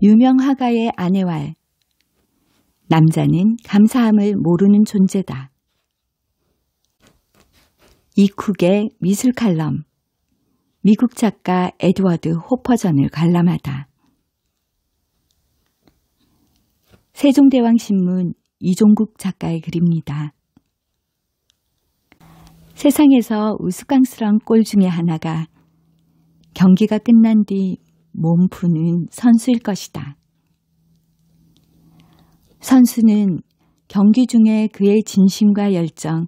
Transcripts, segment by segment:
유명 화가의 아내와 남자는 감사함을 모르는 존재다. 이쿡의 미술 칼럼 미국 작가 에드워드 호퍼전을 관람하다. 세종대왕신문 이종국 작가의 글입니다. 세상에서 우스꽝스러운 꼴 중에 하나가 경기가 끝난 뒤 몸 푸는 선수일 것이다. 선수는 경기 중에 그의 진심과 열정,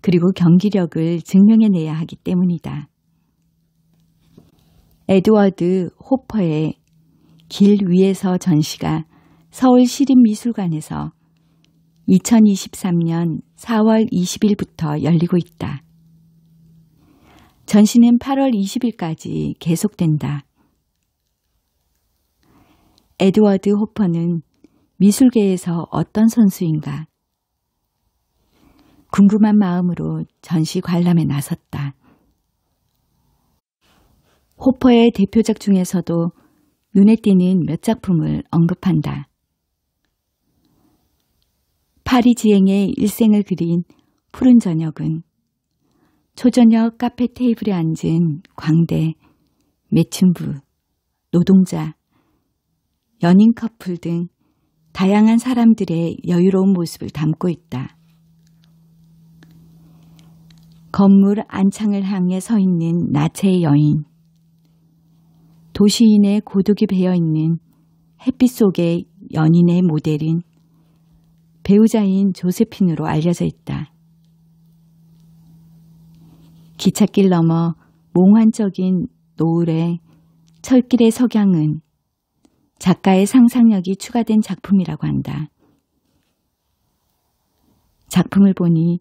그리고 경기력을 증명해내야 하기 때문이다. 에드워드 호퍼의 길 위에서 전시가 서울 시립미술관에서 2023년 4월 20일부터 열리고 있다. 전시는 8월 20일까지 계속된다. 에드워드 호퍼는 미술계에서 어떤 선수인가? 궁금한 마음으로 전시 관람에 나섰다. 호퍼의 대표작 중에서도 눈에 띄는 몇 작품을 언급한다. 파리지행의 일생을 그린 푸른 저녁은 초저녁 카페 테이블에 앉은 광대, 매춘부, 노동자, 연인 커플 등 다양한 사람들의 여유로운 모습을 담고 있다. 건물 안창을 향해 서 있는 나체의 여인, 도시인의 고독이 배어 있는 햇빛 속의 연인의 모델은 배우자인 조세핀으로 알려져 있다. 기찻길 너머 몽환적인 노을의 철길의 석양은 작가의 상상력이 추가된 작품이라고 한다. 작품을 보니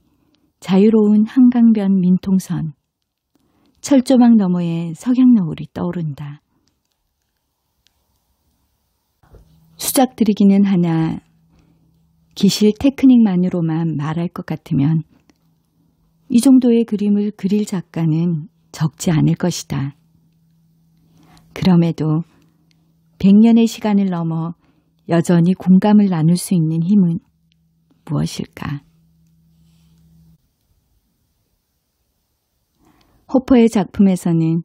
자유로운 한강변 민통선, 철조망 너머의 석양 노을이 떠오른다. 수작 들이기는 하나 기실 테크닉만으로만 말할 것 같으면 이 정도의 그림을 그릴 작가는 적지 않을 것이다. 그럼에도 100년의 시간을 넘어 여전히 공감을 나눌 수 있는 힘은 무엇일까? 호퍼의 작품에서는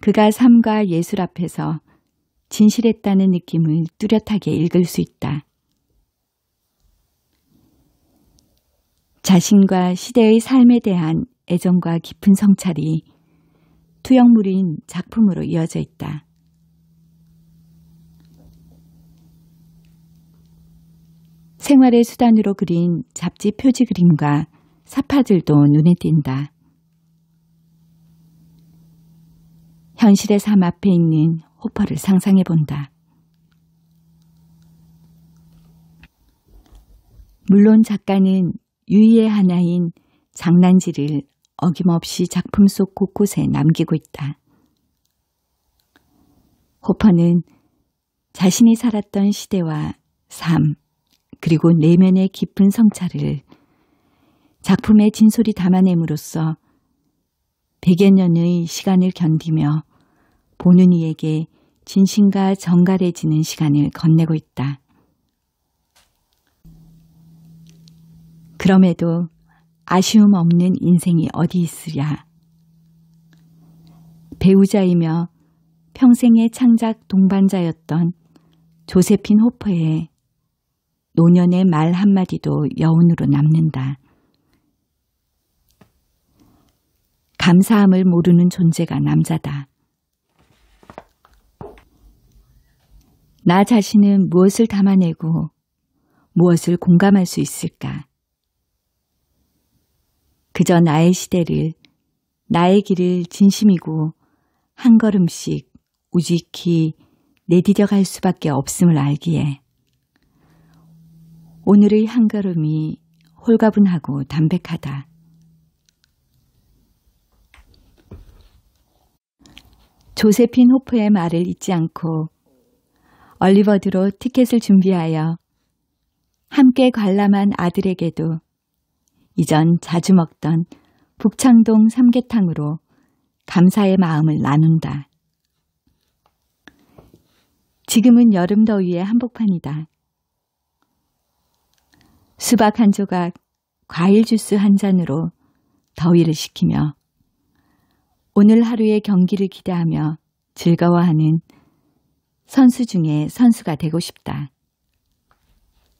그가 삶과 예술 앞에서 진실했다는 느낌을 뚜렷하게 읽을 수 있다. 자신과 시대의 삶에 대한 애정과 깊은 성찰이 투영물인 작품으로 이어져 있다. 생활의 수단으로 그린 잡지 표지 그림과 사파들도 눈에 띈다. 현실의 삶 앞에 있는 호퍼를 상상해 본다. 물론 작가는 유의의 하나인 장난지를 어김없이 작품 속 곳곳에 남기고 있다. 호퍼는 자신이 살았던 시대와 삶, 그리고 내면의 깊은 성찰을 작품의 진솔이 담아냄으로써 백여 년의 시간을 견디며 보는 이에게 진심과 정갈해지는 시간을 건네고 있다. 그럼에도 아쉬움 없는 인생이 어디 있으랴. 배우자이며 평생의 창작 동반자였던 조세핀 호퍼의 노년의 말 한마디도 여운으로 남는다. 감사함을 모르는 존재가 남자다. 나 자신은 무엇을 담아내고 무엇을 공감할 수 있을까? 그저 나의 시대를, 나의 길을 진심이고 한 걸음씩 우직히 내디뎌 갈 수밖에 없음을 알기에 오늘의 한 걸음이 홀가분하고 담백하다. 조세핀 호프의 말을 잊지 않고 얼리버드로 티켓을 준비하여 함께 관람한 아들에게도 이전 자주 먹던 북창동 삼계탕으로 감사의 마음을 나눈다. 지금은 여름 더위의 한복판이다. 수박 한 조각, 과일 주스 한 잔으로 더위를 식히며 오늘 하루의 경기를 기대하며 즐거워하는 선수 중에 선수가 되고 싶다.